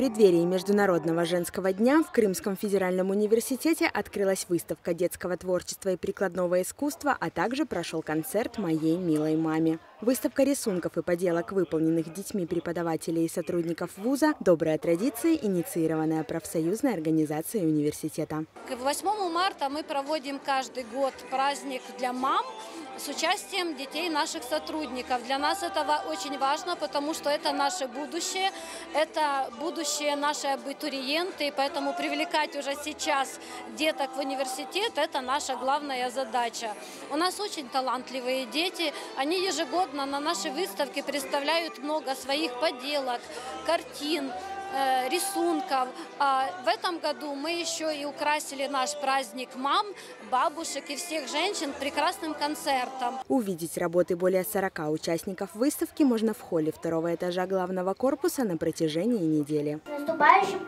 преддверии Международного женского дня в Крымском федеральном университете открылась выставка детского творчества и прикладного искусства, а также прошел концерт «Моей милой маме». Выставка рисунков и поделок, выполненных детьми преподавателей и сотрудников вуза «Добрая традиция», инициированная профсоюзной организацией университета. 8 марта мы проводим каждый год праздник для мам с участием детей наших сотрудников. Для нас это очень важно, потому что это наше будущее, это будущее наши абитуриенты, и поэтому привлекать уже сейчас деток в университет – это наша главная задача. У нас очень талантливые дети, они ежегодно ежегодно на нашей выставке представляют много своих поделок, картин, э, рисунков. А в этом году мы еще и украсили наш праздник мам, бабушек и всех женщин прекрасным концертом. Увидеть работы более 40 участников выставки можно в холле второго этажа главного корпуса на протяжении недели. Наступающим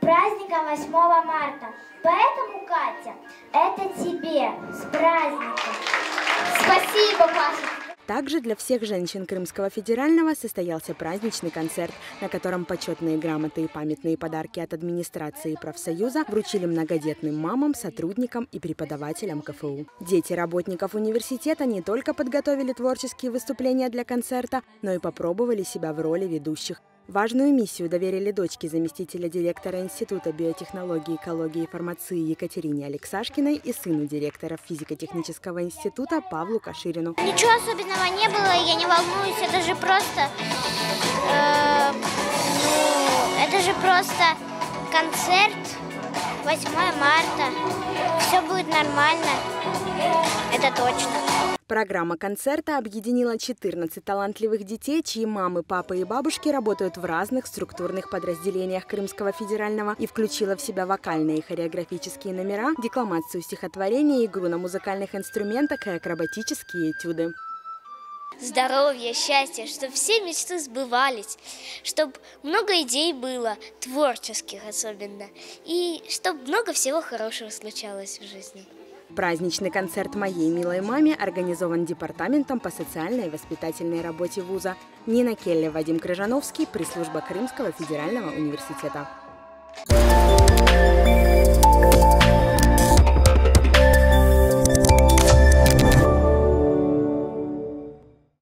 праздником 8 марта. Поэтому, Катя, это тебе с праздником. Спасибо, Паша. Также для всех женщин Крымского федерального состоялся праздничный концерт, на котором почетные грамоты и памятные подарки от администрации профсоюза вручили многодетным мамам, сотрудникам и преподавателям КФУ. Дети работников университета не только подготовили творческие выступления для концерта, но и попробовали себя в роли ведущих. Важную миссию доверили дочке заместителя директора Института биотехнологии, экологии и фармации Екатерине Алексашкиной и сыну директора физико-технического института Павлу Каширину. Ничего особенного не было, я не волнуюсь, это же просто... Э, ну, это же просто концерт 8 марта. Все будет нормально, это точно. Программа концерта объединила 14 талантливых детей, чьи мамы, папы и бабушки работают в разных структурных подразделениях Крымского федерального и включила в себя вокальные и хореографические номера, декламацию стихотворения, игру на музыкальных инструментах и акробатические этюды. Здоровья, счастья, чтобы все мечты сбывались, чтобы много идей было, творческих особенно, и чтобы много всего хорошего случалось в жизни. Праздничный концерт «Моей милой маме» организован Департаментом по социальной и воспитательной работе вуза. Нина Келли, Вадим Крыжановский, пресс-служба Крымского федерального университета.